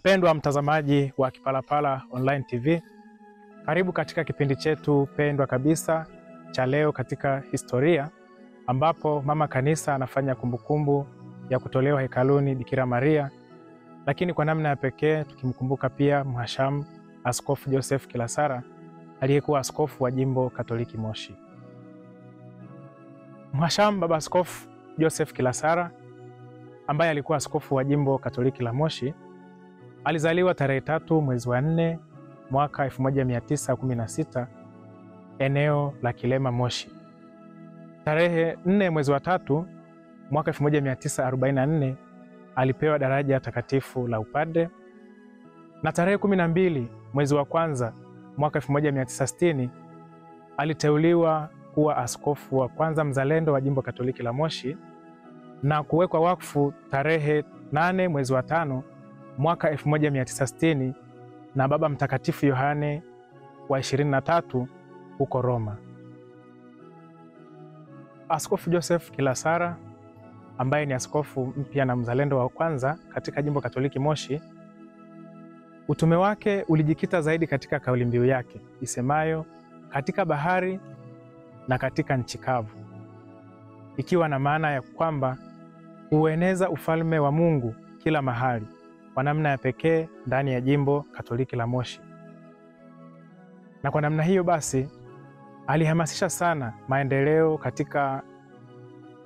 Mpendwa mtazamaji wa Kipalapala Online TV, karibu katika kipindi chetu pendwa kabisa cha leo katika historia, ambapo mama kanisa anafanya kumbukumbu ya kutolewa hekaluni Bikira Maria, lakini kwa namna ya pekee tukimkumbuka pia Mhashamu Askofu Joseph Kilasara aliyekuwa askofu wa jimbo Katoliki Moshi. Mhashamu Baba Askofu Joseph Kilasara ambaye alikuwa askofu wa jimbo Katoliki la Moshi alizaliwa tarehe tatu mwezi wa nne mwaka 1916 eneo la Kilema Moshi. Tarehe nne mwezi wa tatu mwaka 1944 alipewa daraja takatifu la upade na tarehe kumi na mbili mwezi wa kwanza mwaka 1960 aliteuliwa kuwa askofu wa kwanza mzalendo wa jimbo Katoliki la Moshi na kuwekwa wakfu tarehe nane mwezi wa tano mwaka 1960 na Baba Mtakatifu Yohane wa 23 huko Roma. Askofu Joseph Kilasara ambaye ni askofu mpya na mzalendo wa kwanza katika jimbo Katoliki Moshi, utume wake ulijikita zaidi katika kauli mbiu yake isemayo katika bahari na katika nchi kavu, ikiwa na maana ya kwamba hueneza ufalme wa Mungu kila mahali kwa namna ya pekee ndani ya jimbo Katoliki la Moshi. Na kwa namna hiyo basi alihamasisha sana maendeleo katika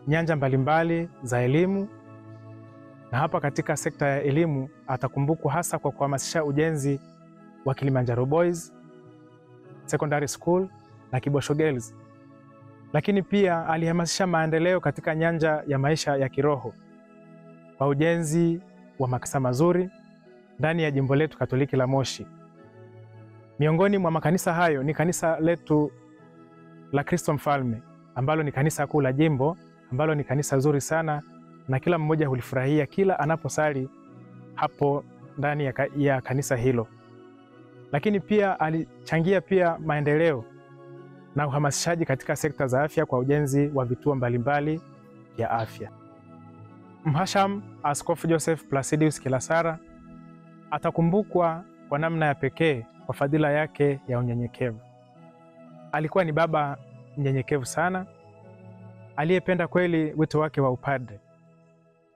nyanja mbalimbali za elimu, na hapa katika sekta ya elimu atakumbukwa hasa kwa kuhamasisha ujenzi wa Kilimanjaro Boys Secondary School na Kibosho Girls, lakini pia alihamasisha maendeleo katika nyanja ya maisha ya kiroho kwa ujenzi wa makanisa mazuri ndani ya jimbo letu Katoliki la Moshi. Miongoni mwa makanisa hayo ni kanisa letu la Kristo Mfalme ambalo ni kanisa kuu la jimbo ambalo ni kanisa zuri sana na kila mmoja hulifurahia kila anaposali hapo ndani ya, ka, ya kanisa hilo. Lakini pia alichangia pia maendeleo na uhamasishaji katika sekta za afya kwa ujenzi wa vituo mbalimbali vya afya. Mhashamu Askofu Joseph Placidius Kilasara atakumbukwa kwa namna ya pekee kwa fadhila yake ya unyenyekevu. Alikuwa ni baba mnyenyekevu sana aliyependa kweli wito wake wa upadre,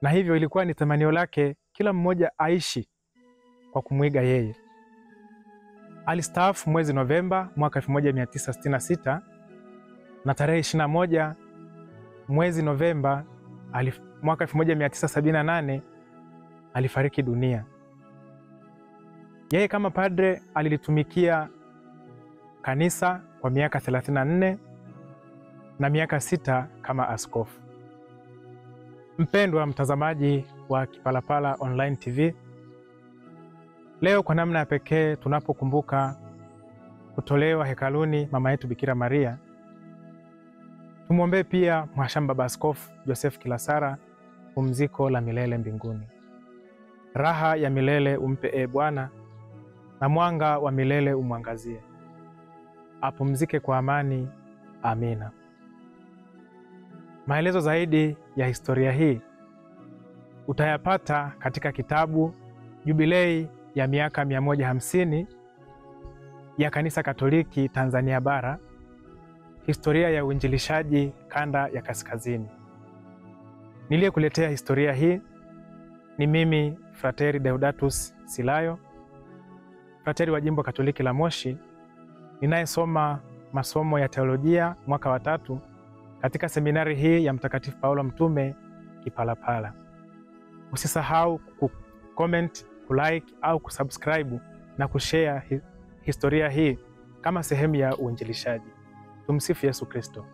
na hivyo ilikuwa ni tamanio lake kila mmoja aishi kwa kumwiga yeye. Alistaafu mwezi Novemba mwaka 1966 na tarehe 21 mwezi Novemba alif, mwaka 1978 alifariki dunia. Yeye kama padre alilitumikia kanisa kwa miaka 34 na miaka sita kama askofu. Mpendwa mtazamaji wa Kipalapala Online TV, leo kwa namna ya pekee tunapokumbuka kutolewa hekaluni mama yetu Bikira Maria, tumwombee pia Mhashamu Baba Askofu Joseph Kilasara pumziko la milele mbinguni. Raha ya milele umpe e Bwana, na mwanga wa milele umwangazie. Apumzike kwa amani. Amina. Maelezo zaidi ya historia hii utayapata katika kitabu Jubilei ya miaka 150 ya Kanisa Katoliki Tanzania Bara, historia ya uinjilishaji kanda ya kaskazini. Niliyekuletea historia hii ni mimi Frateri Deodatus Silayo, frateri wa jimbo Katoliki la Moshi, ninayesoma masomo ya teolojia mwaka wa tatu katika seminari hii ya Mtakatifu Paulo Mtume Kipalapala. Usisahau kucomment, kulike au kusubscribe na kushare historia hii kama sehemu ya uinjilishaji. Tumsifu Yesu Kristo.